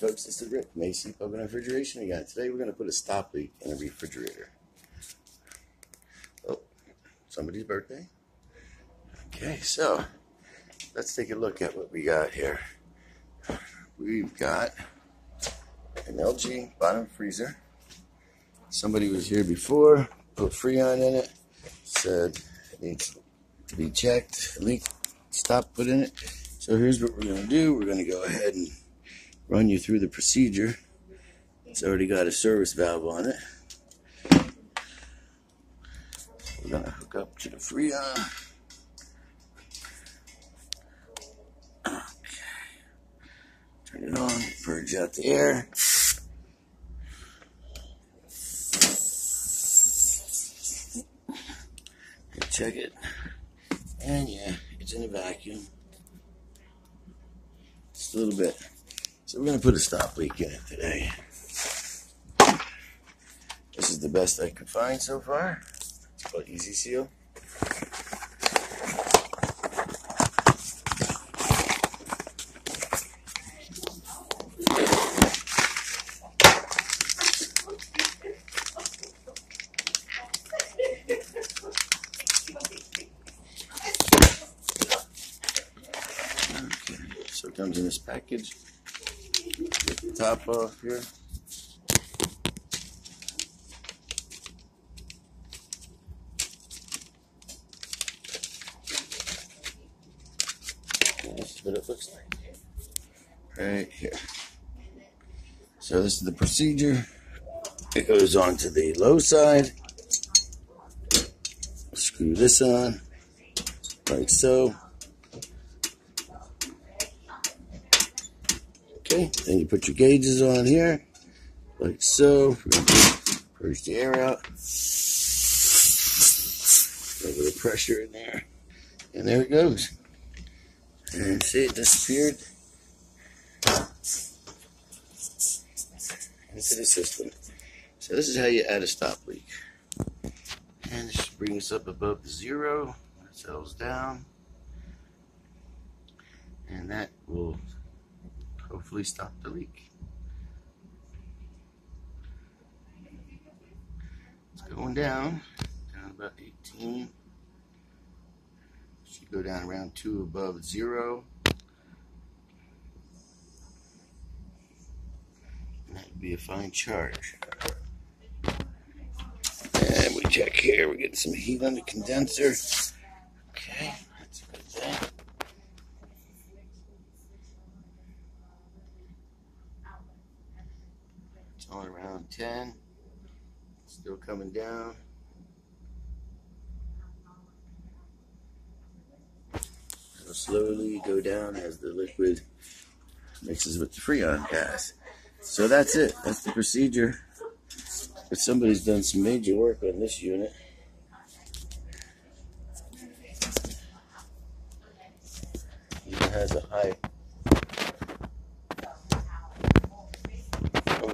folks, this is Rick, Macy Pub and Refrigeration again. Today we're going to put a stop leak in a refrigerator. Oh, somebody's birthday. Okay, so let's take a look at what we got here. We've got an LG bottom freezer. Somebody was here before, put Freon in it, said it needs to be checked, leak, stop put in it. So here's what we're going to do. We're going to go ahead and run you through the procedure. It's already got a service valve on it. We're to hook up to the Freon. Okay. Turn it on, purge out the air. Check it. And yeah, it's in a vacuum. Just a little bit. So we're going to put a stop leak in it today. This is the best I could find so far. It's called Easy Seal. Okay, so it comes in this package top off here. This is what it looks like. Right here. So this is the procedure. It goes on to the low side. Screw this on, like so. Okay, then you put your gauges on here, like so. Purge the air out. A little bit of pressure in there. And there it goes. And see, it disappeared into the system. So this is how you add a stop leak. And this should bring us up above the zero. It settles down. And that will hopefully stop the leak. It's going down, down about 18. Should go down around two above zero. And that would be a fine charge. And we check here, we're getting some heat on the condenser. Okay, that's a good thing. It's on around 10. Still coming down. It'll slowly go down as the liquid mixes with the Freon gas. So that's it. That's the procedure. But somebody's done some major work on this unit. It has a high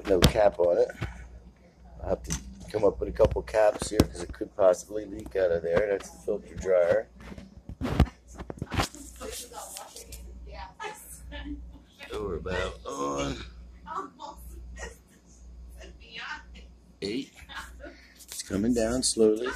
no cap on it. I'll have to come up with a couple caps here because it could possibly leak out of there. That's the filter dryer. So we're about on eight. It's coming down slowly.